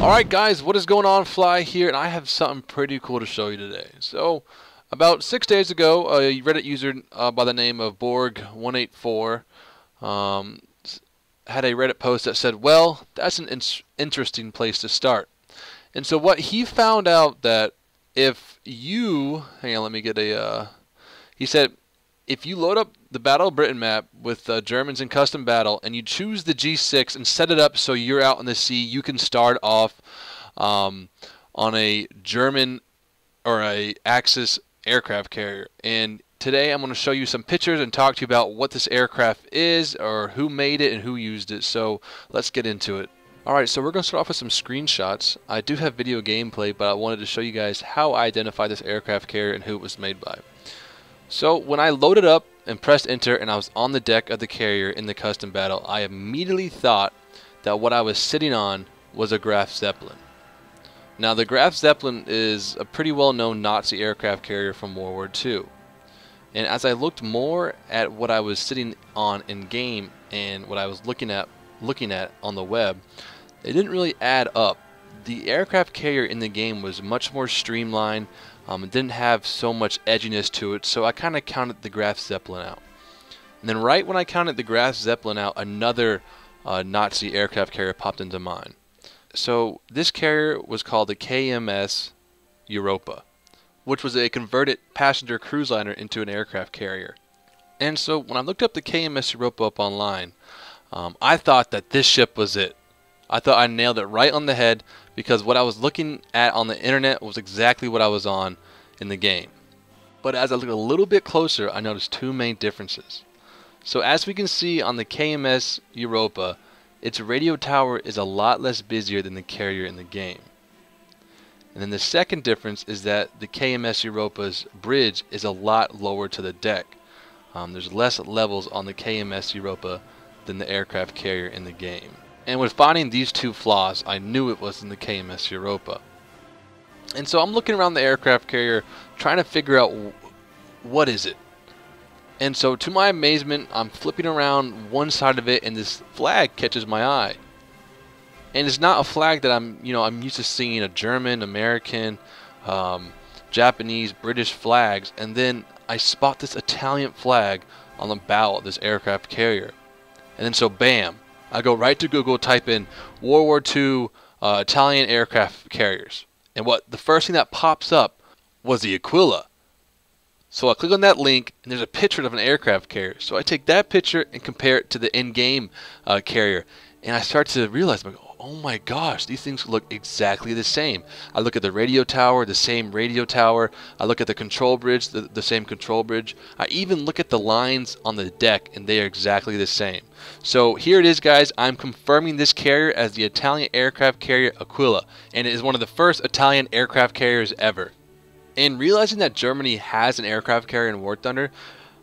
Alright guys, what is going on Phly here and I have something pretty cool to show you today. So, about six days ago, a Reddit user uh, by the name of Borg184 um, had a Reddit post that said, well, that's an in interesting place to start. And so what he found out that if you, hang on let me get a, uh, he said, if you load up the Battle of Britain map with uh, Germans in custom battle and you choose the G6 and set it up so you're out in the sea, you can start off um, on a German or a Axis aircraft carrier. And today I'm going to show you some pictures and talk to you about what this aircraft is or who made it and who used it. So let's get into it. Alright, so we're going to start off with some screenshots. I do have video gameplay, but I wanted to show you guys how I identify this aircraft carrier and who it was made by. So when I loaded up and pressed enter and I was on the deck of the carrier in the custom battle, I immediately thought that what I was sitting on was a Graf Zeppelin. Now the Graf Zeppelin is a pretty well known Nazi aircraft carrier from World War II. And as I looked more at what I was sitting on in game and what I was looking at looking at on the web, it didn't really add up. The aircraft carrier in the game was much more streamlined, um, it didn't have so much edginess to it, so I kind of counted the Graf Zeppelin out. And then right when I counted the Graf Zeppelin out, another uh, Nazi aircraft carrier popped into mind. So this carrier was called the KMS Europa, which was a converted passenger cruise liner into an aircraft carrier. And so when I looked up the KMS Europa up online, um, I thought that this ship was it. I thought I nailed it right on the head because what I was looking at on the internet was exactly what I was on in the game. But as I look a little bit closer, I noticed two main differences. So as we can see on the KMS Europa, its radio tower is a lot less busier than the carrier in the game. And then the second difference is that the KMS Europa's bridge is a lot lower to the deck. Um, there's less levels on the KMS Europa than the aircraft carrier in the game. And with finding these two flaws, I knew it was in the KMS Europa. And so I'm looking around the aircraft carrier trying to figure out what is it. And so to my amazement, I'm flipping around one side of it and this flag catches my eye. And it's not a flag that I'm, you know, I'm used to seeing a German, American, um, Japanese, British flags. And then I spot this Italian flag on the bow of this aircraft carrier. And then so bam, I go right to Google, type in World War II uh, Italian aircraft carriers. And what the first thing that pops up was the Aquila. So I click on that link, and there's a picture of an aircraft carrier. So I take that picture and compare it to the in-game uh, carrier, and I start to realize, like, oh my gosh, these things look exactly the same. I look at the radio tower, the same radio tower. I look at the control bridge, the, the same control bridge. I even look at the lines on the deck, and they are exactly the same. So here it is, guys. I'm confirming this carrier as the Italian aircraft carrier Aquila, and it is one of the first Italian aircraft carriers ever. And realizing that Germany has an aircraft carrier in War Thunder,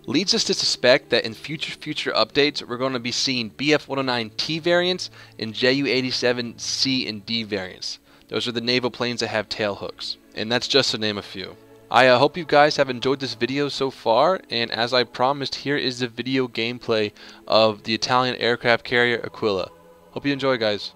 leads us to suspect that in future future updates we're going to be seeing BF-109T variants and Ju-87C and D variants. Those are the naval planes that have tail hooks. And that's just to name a few. I uh, hope you guys have enjoyed this video so far, and as I promised, here is the video gameplay of the Italian aircraft carrier Aquila. Hope you enjoy, guys.